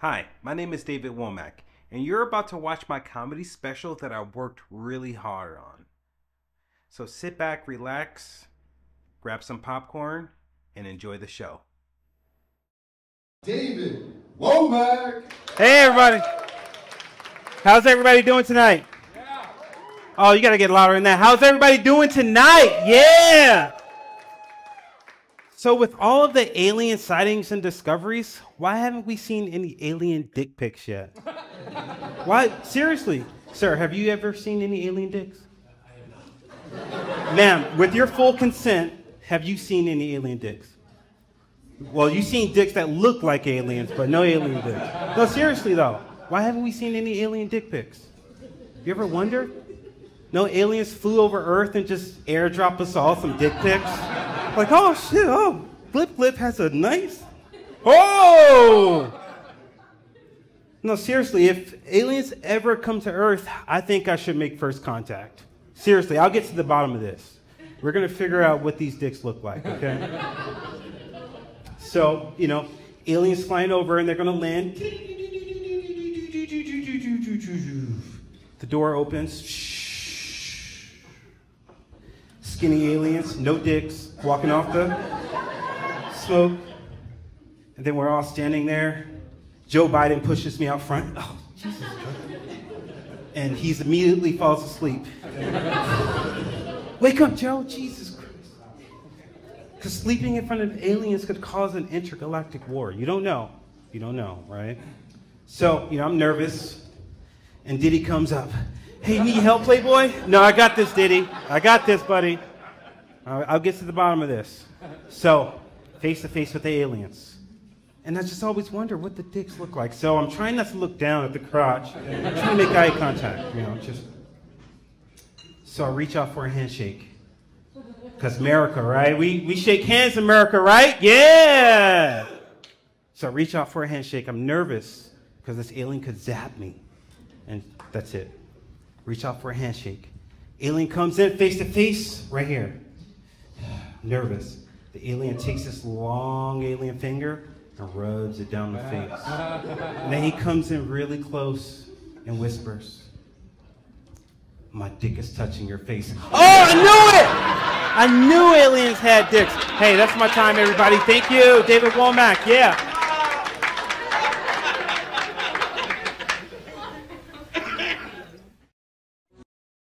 Hi, my name is David Womack, and you're about to watch my comedy special that I worked really hard on. So sit back, relax, grab some popcorn, and enjoy the show. David Womack. Hey, everybody. How's everybody doing tonight? Oh, you got to get louder than that. How's everybody doing tonight? Yeah. So, with all of the alien sightings and discoveries, why haven't we seen any alien dick pics yet? why? Seriously, sir, have you ever seen any alien dicks? Ma'am, with your full consent, have you seen any alien dicks? Well, you've seen dicks that look like aliens, but no alien dicks. No, seriously though, why haven't we seen any alien dick pics? You ever wonder? No aliens flew over Earth and just airdrop us all some dick pics? Like, oh shit, oh, Flip Flip has a nice. Oh! No, seriously, if aliens ever come to Earth, I think I should make first contact. Seriously, I'll get to the bottom of this. We're gonna figure out what these dicks look like, okay? So, you know, aliens flying over and they're gonna land. The door opens. Skinny aliens, no dicks, walking off the smoke. And then we're all standing there. Joe Biden pushes me out front. Oh, Jesus And he immediately falls asleep. Wake up, Joe. Jesus Christ. Because sleeping in front of aliens could cause an intergalactic war. You don't know. You don't know, right? So, you know, I'm nervous. And Diddy comes up. Hey, need help, Playboy? No, I got this, Diddy. I got this, buddy. I'll get to the bottom of this. So, face to face with the aliens. And I just always wonder what the dicks look like. So I'm trying not to look down at the crotch. I'm trying to make eye contact, you know, just. So I reach out for a handshake. Because America, right? We, we shake hands, America, right? Yeah! So I reach out for a handshake. I'm nervous because this alien could zap me. And that's it. Reach out for a handshake. Alien comes in face to face, right here. Nervous. The alien takes this long alien finger and rubs it down the face. And then he comes in really close and whispers, My dick is touching your face. Oh, I knew it! I knew aliens had dicks. Hey, that's my time, everybody. Thank you, David Womack. Yeah.